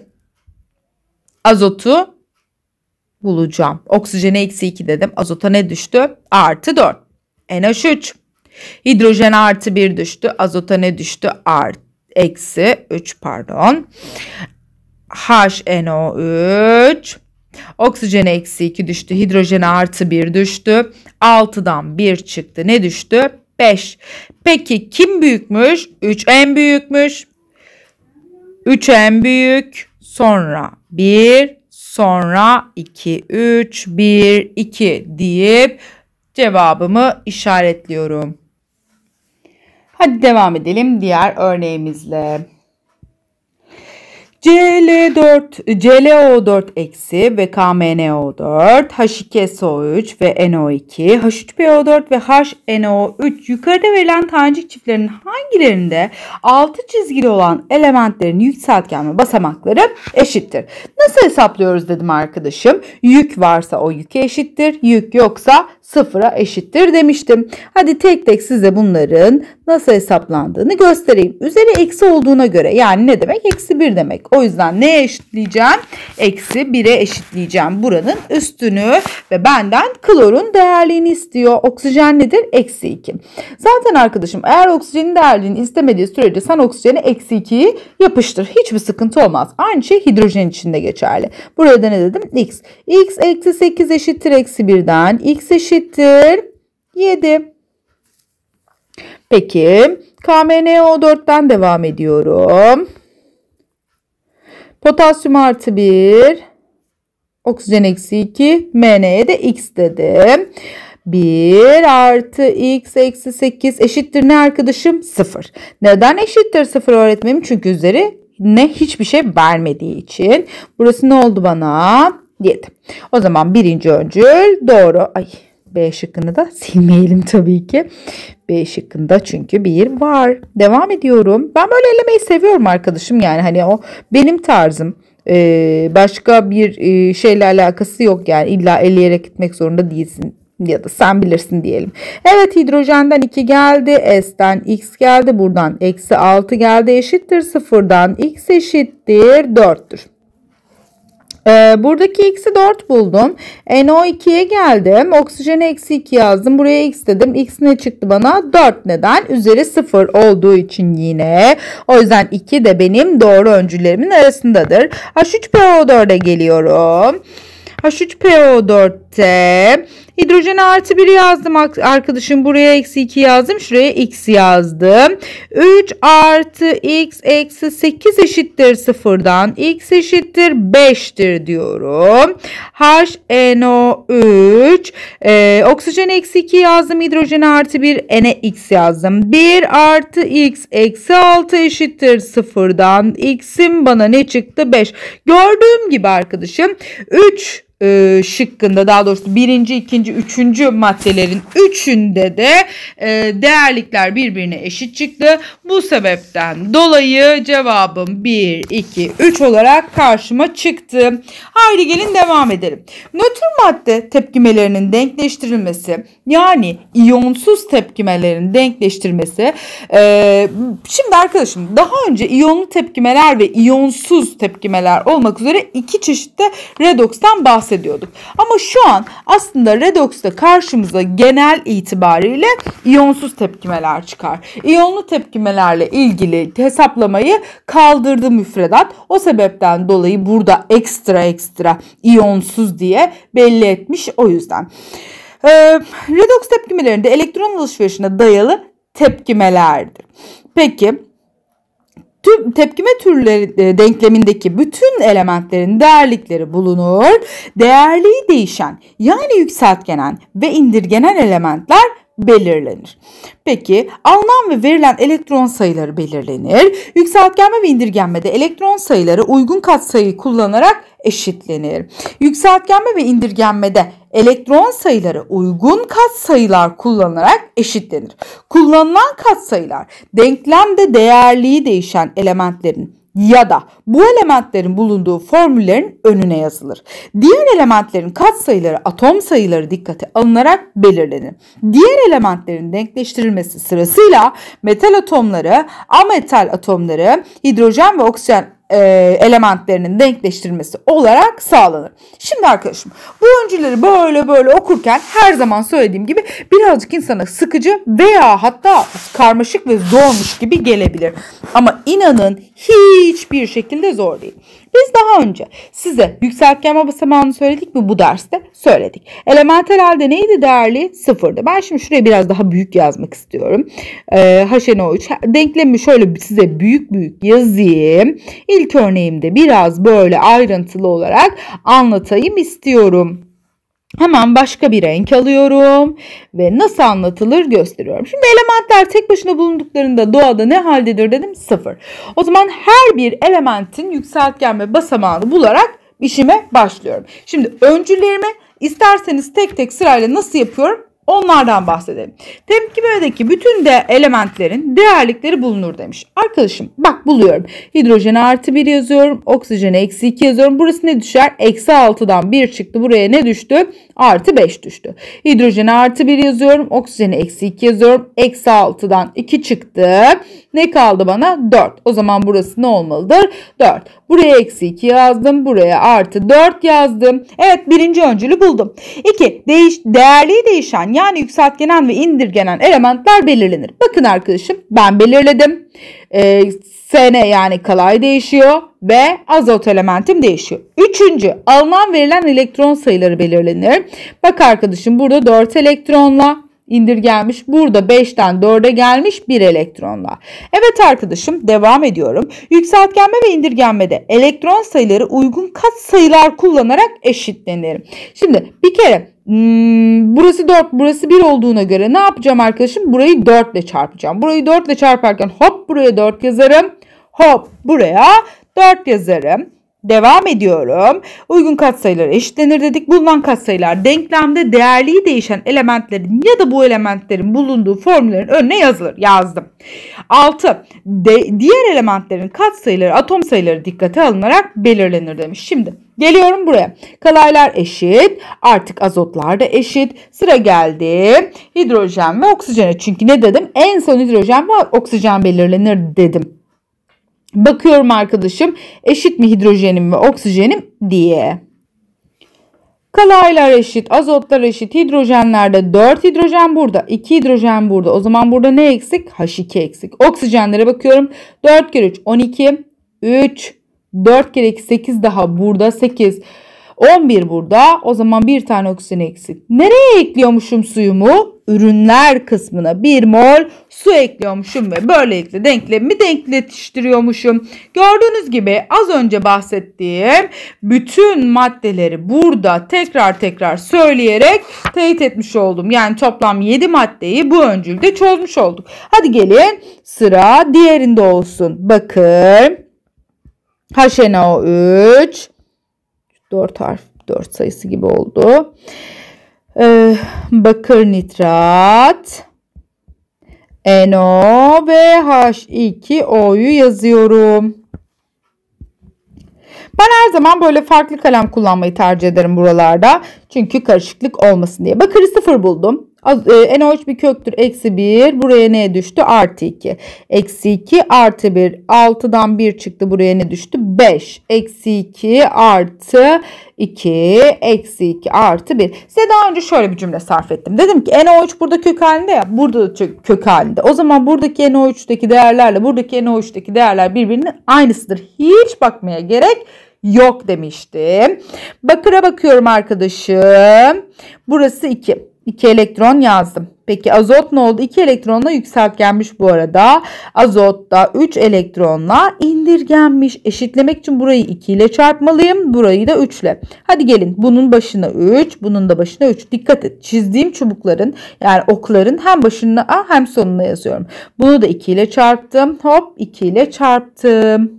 Azotu bulacağım. Oksijene eksi 2 dedim. Azota ne düştü? Artı 4. NH3. Hidrojen artı 1 düştü. Azota ne düştü? Artı eksi 3 pardon. HNO3. Oksijene eksi 2 düştü. Hidrojene artı 1 düştü. 6'dan 1 çıktı. Ne düştü? 5. Peki kim büyükmüş? 3 en büyükmüş. 3 en büyük. Sonra 1. Sonra 2, 3, 1, 2 deyip cevabımı işaretliyorum. Hadi devam edelim diğer örneğimizle. CL4, ClO4 eksi ve KMNO4, H2SO3 ve NO2, H3PO4 ve HNO3 yukarıda verilen tanecik çiftlerinin hangilerinde altı çizgili olan elementlerin yükseltgen ve basamakları eşittir? Nasıl hesaplıyoruz dedim arkadaşım. Yük varsa o yüke eşittir, yük yoksa sıfıra eşittir demiştim. Hadi tek tek size bunların nasıl hesaplandığını göstereyim. Üzeri eksi olduğuna göre yani ne demek? Eksi 1 demek. O yüzden neye eşitleyeceğim? Eksi 1'e eşitleyeceğim. Buranın üstünü ve benden klorun değerliğini istiyor. Oksijen nedir? Eksi 2. Zaten arkadaşım eğer oksijenin değerliğini istemediği sürece sen oksijeni eksi 2'yi yapıştır. Hiçbir sıkıntı olmaz. Aynı şey hidrojen için de geçerli. Buraya da ne dedim? X. X eksi 8 eşittir eksi 1'den. X eşittir 7. Peki KMNO4'ten devam ediyorum. Potasyum artı 1. Oksijen eksi 2. MN'ye de X dedim. 1 artı x eksi 8 eşittir ne arkadaşım? 0. Neden eşittir 0 öğretmenim? Çünkü üzeri ne hiçbir şey vermediği için. Burası ne oldu bana? 7. O zaman birinci öncül doğru. Ay B şıkkını da *laughs* silmeyelim tabii ki. B şıkkında çünkü bir var. Devam ediyorum. Ben böyle elemeyi seviyorum arkadaşım yani hani o benim tarzım. Ee, başka bir e, şeyle alakası yok yani illa eleyerek gitmek zorunda değilsin ya da sen bilirsin diyelim. Evet hidrojenden 2 geldi. S'ten X geldi. Buradan eksi 6 geldi. Eşittir sıfırdan X eşittir 4'tür. Ee, buradaki x'i 4 buldum. NO2'ye geldim. Oksijene eksi 2 yazdım. Buraya x dedim. X ne çıktı bana? 4 neden? Üzeri 0 olduğu için yine. O yüzden 2 de benim doğru öncüllerimin arasındadır. H3PO4'e geliyorum. H3PO4'te hidrojen artı 1 yazdım arkadaşım. Buraya eksi 2 yazdım. Şuraya x yazdım. 3 artı x eksi 8 eşittir sıfırdan. x eşittir 5'tir diyorum. HNO3 e, oksijen eksi 2 yazdım. Hidrojen artı 1 N'e x yazdım. 1 artı x eksi 6 eşittir sıfırdan. x'im bana ne çıktı? 5. Gördüğüm gibi arkadaşım 3 e, şıkkında daha doğrusu birinci, ikinci, üçüncü maddelerin üçünde de e, değerlikler birbirine eşit çıktı. Bu sebepten dolayı cevabım 1, 2, 3 olarak karşıma çıktı. Haydi gelin devam edelim. Nötr madde tepkimelerinin denkleştirilmesi yani iyonsuz tepkimelerin denkleştirmesi. E, şimdi arkadaşım daha önce iyonlu tepkimeler ve iyonsuz tepkimeler olmak üzere iki çeşitte redox'tan bahsediyorduk. Ama şu an aslında redox'ta karşımıza genel itibariyle iyonsuz tepkimeler çıkar. İyonlu tepkimelerle ilgili hesaplamayı kaldırdı müfredat. O sebepten dolayı burada ekstra ekstra iyonsuz diye belli etmiş o yüzden. Ee, redox tepkimelerinde elektron alışverişine dayalı tepkimelerdir. Peki tüm tepkime türleri e, denklemindeki bütün elementlerin değerlikleri bulunur. Değerliği değişen yani yükseltgenen ve indirgenen elementler belirlenir. Peki alınan ve verilen elektron sayıları belirlenir. Yükseltgenme ve indirgenmede elektron sayıları uygun katsayı kullanarak eşitlenir. Yükseltgenme ve indirgenmede elektron sayıları uygun katsayılar kullanarak eşitlenir. Kullanılan katsayılar denklemde değerliği değişen elementlerin ya da bu elementlerin bulunduğu formüllerin önüne yazılır. Diğer elementlerin katsayıları atom sayıları dikkate alınarak belirlenir. Diğer elementlerin denkleştirilmesi sırasıyla metal atomları, ametal atomları, hidrojen ve oksijen e, elementlerinin denkleştirilmesi olarak sağlanır. Şimdi arkadaşım bu öncüleri böyle böyle okurken her zaman söylediğim gibi birazcık insana sıkıcı veya hatta karmaşık ve zormuş gibi gelebilir. Ama inanın hiçbir şekilde zor değil. Biz daha önce size yükseltgenme basamağını söyledik mi bu derste? Söyledik. Elementel halde neydi değerli? Sıfırdı. Ben şimdi şuraya biraz daha büyük yazmak istiyorum. Ee, HNO3 denklemi şöyle size büyük büyük yazayım. İlk örneğimde biraz böyle ayrıntılı olarak anlatayım istiyorum. Hemen başka bir renk alıyorum ve nasıl anlatılır gösteriyorum. Şimdi elementler tek başına bulunduklarında doğada ne haldedir dedim? Sıfır. O zaman her bir elementin yükseltgen ve basamağını bularak işime başlıyorum. Şimdi öncüllerimi isterseniz tek tek sırayla nasıl yapıyorum? Onlardan bahsedelim. Tepkimedeki bütün de elementlerin değerlikleri bulunur demiş. Arkadaşım bak buluyorum. Hidrojen artı 1 yazıyorum. Oksijene eksi 2 yazıyorum. Burası ne düşer? Eksi 6'dan 1 çıktı. Buraya ne düştü? Artı 5 düştü. Hidrojene artı 1 yazıyorum. Oksijene eksi 2 yazıyorum. Eksi 6'dan 2 çıktı. Ne kaldı bana? 4. O zaman burası ne olmalıdır? 4. Buraya eksi 2 yazdım. Buraya artı 4 yazdım. Evet birinci öncülü buldum. 2. Değiş, değerliği değişen yani yükseltgenen ve indirgenen elementler belirlenir. Bakın arkadaşım ben belirledim. Ee, SN yani kalay değişiyor ve azot elementim değişiyor. Üçüncü alınan verilen elektron sayıları belirlenir. Bak arkadaşım burada 4 elektronla indirgenmiş. Burada 5'ten 4'e gelmiş 1 elektronla. Evet arkadaşım devam ediyorum. Yükseltgenme ve indirgenmede elektron sayıları uygun kat sayılar kullanarak eşitlenir. Şimdi bir kere Hmm, burası 4 burası 1 olduğuna göre ne yapacağım arkadaşım? Burayı 4 ile çarpacağım. Burayı 4 ile çarparken hop buraya 4 yazarım. Hop buraya 4 yazarım. Devam ediyorum. Uygun katsayılar eşitlenir dedik. Bulunan katsayılar denklemde değerliği değişen elementlerin ya da bu elementlerin bulunduğu formüllerin önüne yazılır. Yazdım. 6. De, diğer elementlerin katsayıları, atom sayıları dikkate alınarak belirlenir demiş. Şimdi geliyorum buraya. Kalaylar eşit. Artık azotlar da eşit. Sıra geldi. Hidrojen ve oksijene. Çünkü ne dedim? En son hidrojen ve oksijen belirlenir dedim. Bakıyorum arkadaşım eşit mi hidrojenim ve oksijenim diye. Kalaylar eşit, azotlar eşit, hidrojenlerde 4 hidrojen burada, 2 hidrojen burada. O zaman burada ne eksik? H2 eksik. Oksijenlere bakıyorum. 4 kere 3 12, 3, 4 kere 2 8 daha burada 8. 11 burada. O zaman bir tane oksijen eksik. Nereye ekliyormuşum suyumu? Ürünler kısmına bir mol su ekliyormuşum ve böylelikle denklemi denkleştiriyormuşum. Gördüğünüz gibi az önce bahsettiğim bütün maddeleri burada tekrar tekrar söyleyerek teyit etmiş oldum. Yani toplam 7 maddeyi bu öncülde çözmüş olduk. Hadi gelin sıra diğerinde olsun. Bakın HNO3 4 harf 4 sayısı gibi oldu. Ee, bakır nitrat NO ve H2O'yu yazıyorum. Ben her zaman böyle farklı kalem kullanmayı tercih ederim buralarda. Çünkü karışıklık olmasın diye. Bakırı sıfır buldum. E, NOH bir köktür. Eksi 1. Buraya ne düştü? Artı 2. Eksi 2 artı 1. 6'dan 1 çıktı. Buraya ne düştü? 5. Eksi 2 artı 2. Eksi 2 artı 1. Size daha önce şöyle bir cümle sarf ettim. Dedim ki NO3 burada kök halinde ya. Burada da kök halinde. O zaman buradaki NO3'teki değerlerle buradaki NO3'teki değerler birbirinin aynısıdır. Hiç bakmaya gerek yok demiştim. Bakıra bakıyorum arkadaşım. Burası 2. 2 elektron yazdım. Peki azot ne oldu? 2 elektronla yükseltgenmiş bu arada. Azot da 3 elektronla indirgenmiş. Eşitlemek için burayı 2 ile çarpmalıyım. Burayı da 3 ile. Hadi gelin bunun başına 3, bunun da başına 3. Dikkat et. Çizdiğim çubukların yani okların hem başına hem sonuna yazıyorum. Bunu da 2 ile çarptım. Hop 2 ile çarptım.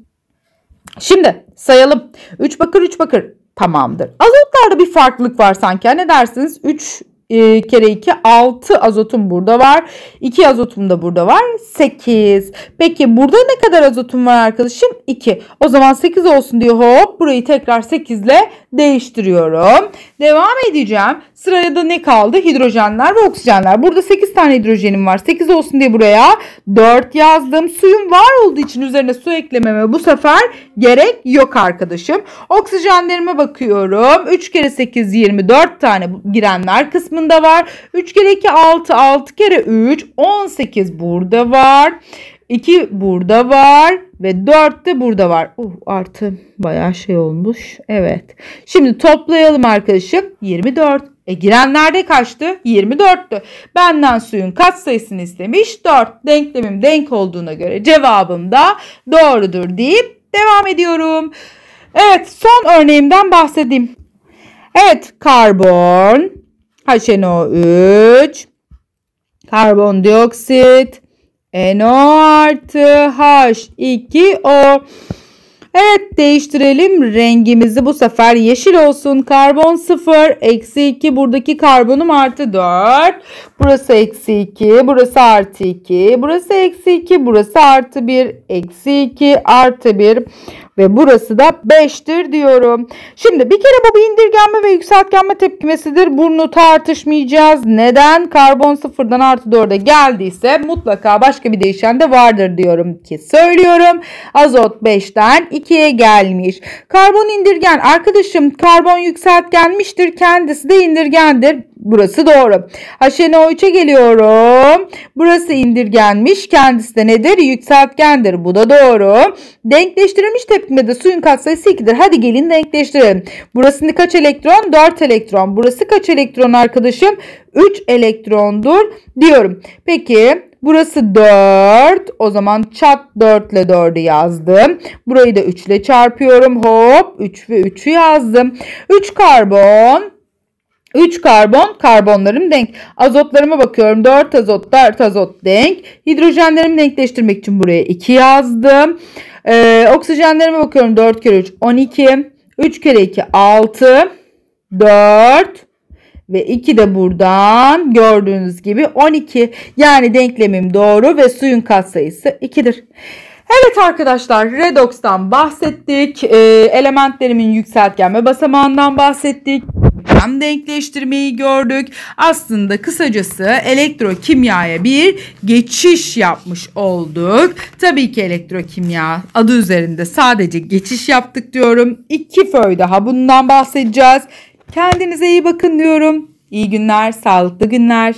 Şimdi sayalım. 3 bakır 3 bakır tamamdır. Azotlarda bir farklılık var sanki. Ne dersiniz? 3 e, kere 2 6 azotum burada var. 2 azotum da burada var. 8. Peki burada ne kadar azotum var arkadaşım? 2. O zaman 8 olsun diye hop burayı tekrar 8 ile değiştiriyorum. Devam edeceğim. Sıraya da ne kaldı? Hidrojenler ve oksijenler. Burada 8 tane hidrojenim var. 8 olsun diye buraya 4 yazdım. Suyum var olduğu için üzerine su eklememe bu sefer gerek yok arkadaşım. Oksijenlerime bakıyorum. 3 kere 8 24 tane girenler kısmında var. 3 kere 2 6 6 kere 3 18 burada var. 2 burada var ve 4 de burada var. Uh, artı bayağı şey olmuş. Evet. Şimdi toplayalım arkadaşım. 24. E girenlerde kaçtı? 24'tü. Benden suyun kaç sayısını istemiş? 4. Denklemim denk olduğuna göre cevabım da doğrudur deyip devam ediyorum. Evet son örneğimden bahsedeyim. Evet karbon, HNO3, karbondioksit, NO artı H2O. Evet değiştirelim rengimizi bu sefer yeşil olsun. Karbon 0 eksi 2 buradaki karbonum artı 4. Burası eksi 2 burası artı 2 burası eksi 2 burası artı 1 eksi 2 artı 1 ve burası da 5'tir diyorum. Şimdi bir kere bu bir indirgenme ve yükseltgenme tepkimesidir. Bunu tartışmayacağız. Neden? Karbon sıfırdan artı 4'e geldiyse mutlaka başka bir değişen de vardır diyorum ki söylüyorum. Azot 5'ten 2'ye gelmiş. Karbon indirgen. Arkadaşım karbon yükseltgenmiştir. Kendisi de indirgendir. Burası doğru. HNO3'e geliyorum. Burası indirgenmiş. Kendisi de nedir? Yükseltgendir. Bu da doğru. Denkleştirilmiş tepkimede suyun katsayısı 2'dir. Hadi gelin denkleştirelim. Burası kaç elektron? 4 elektron. Burası kaç elektron arkadaşım? 3 elektrondur diyorum. Peki Burası 4. O zaman çat 4 ile 4'ü yazdım. Burayı da 3 ile çarpıyorum. Hop 3 ve 3'ü yazdım. 3 karbon 3 karbon, karbonlarım denk. Azotlarıma bakıyorum. 4 azot, 4 azot denk. Hidrojenlerimi denkleştirmek için buraya 2 yazdım. Ee, oksijenlerime bakıyorum. 4 kere 3, 12. 3 kere 2, 6. 4 ve 2 de buradan gördüğünüz gibi 12. Yani denklemim doğru ve suyun katsayısı 2'dir. Evet arkadaşlar redox'tan bahsettik. E, elementlerimin yükseltgenme basamağından bahsettik hem denkleştirmeyi gördük. Aslında kısacası elektrokimyaya bir geçiş yapmış olduk. Tabii ki elektrokimya adı üzerinde sadece geçiş yaptık diyorum. İki föy daha bundan bahsedeceğiz. Kendinize iyi bakın diyorum. İyi günler, sağlıklı günler.